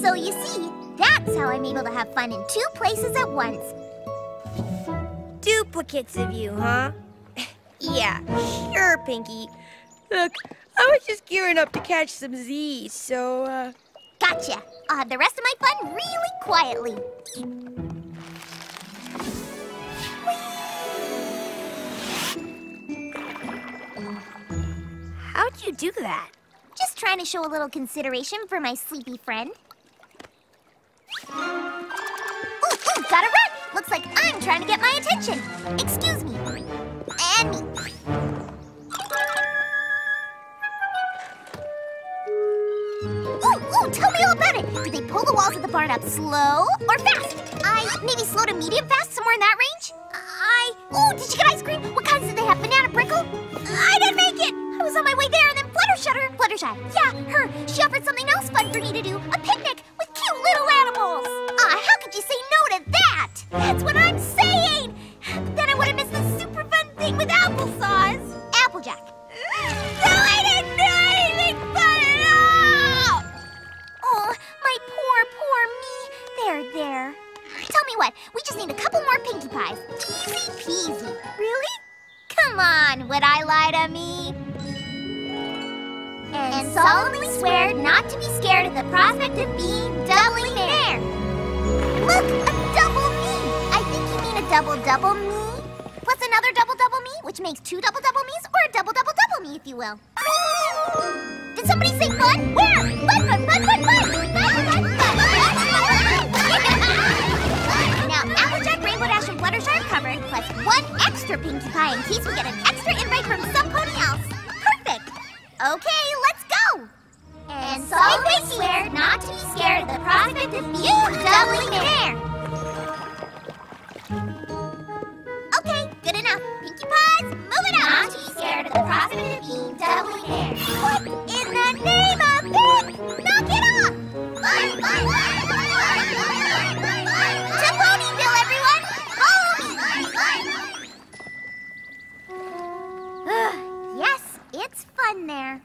So you see, that's how I'm able to have fun in two places at once. Duplicates of you, huh? yeah, sure, Pinkie. Look, I was just gearing up to catch some Z's, so, uh... Gotcha. I'll have the rest of my fun really quietly. How'd you do that? Just trying to show a little consideration for my sleepy friend. Got a rat! Looks like I'm trying to get my attention. Excuse me. And me. Ooh, ooh, tell me all about it. Do they pull the walls of the barn up slow or fast? I maybe slow to medium fast, somewhere in that range? I. Ooh, did you get ice cream? What kinds did they have? Banana Brickle? I didn't make it. I was on my way there, and then Fluttershy, her, Fluttershy, yeah, her. She offered something else fun for me to do. A picnic I'm saying. Then I would have missed the super fun thing with applesauce. Applejack. No, I didn't do anything fun at all. Oh, my poor, poor me. There, there. Tell me what, we just need a couple more Pinkie Pies. Easy peasy. Really? Come on, would I lie to me? And solemnly swear not to be scared at the prospect of being doubly there. Look, double double me. Plus another double double me, which makes two double double me's, or a double double double me, if you will. Did somebody say fun? Where? Fun, fun, fun, fun, fun! Now, Applejack, Rainbow Dash, and Fluttershy are covered, plus one extra Pinkie Pie in case we get an extra invite from somebody else. Perfect! Okay, let's go! And solemnly swear not to be scared at the prospect of being doubly there. In the name of? Knock it off! To Ponyville, everyone! Yes, it's fun there.